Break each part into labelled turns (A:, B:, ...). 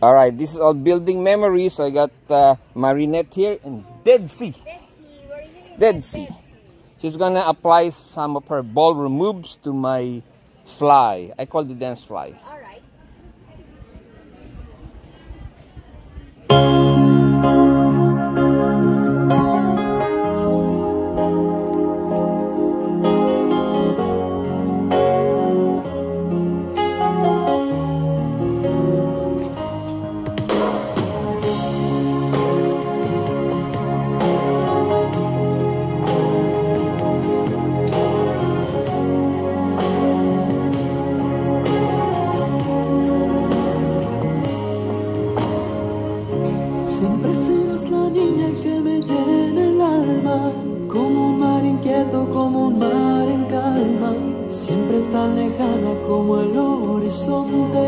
A: All right, this is all building memories. So I got uh, Marinette here and Dead Sea.
B: Dead Sea.
A: Dead Sea. She's gonna apply some of her ballroom moves to my fly. I call the dance fly.
C: Como un mar inquieto, como un mar en calma, siempre tan lejana como el horizonte.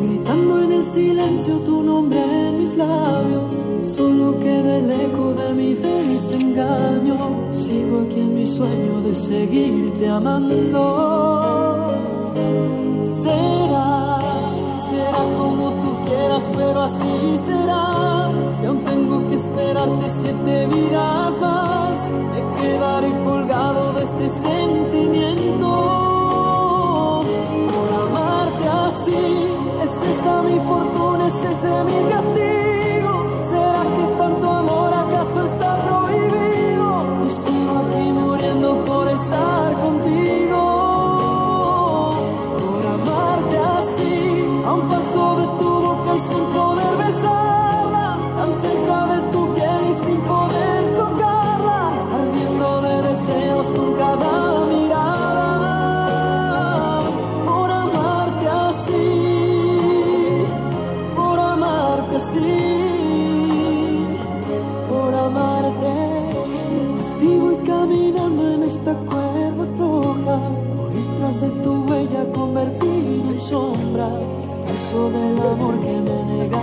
C: Gritando en el silencio tu nombre en mis labios, solo queda el eco de mi desengaño. Sigo aquí en mi sueño de seguirte amando. Será, será como tú quieras, pero así será. Esperarte siete vidas más, me quedaré colgado de este sentimiento. Por amarte así, es esa mi fortuna, es ese mi castigo. ¿Será que tanto amor acaso está prohibido? Y sigo aquí muriendo por estar contigo. Por amarte así, a un paso de tu boca sin poder besarla, esta cuerda floja, por ir tras de tu huella convertida en sombra, eso del amor que me negaste.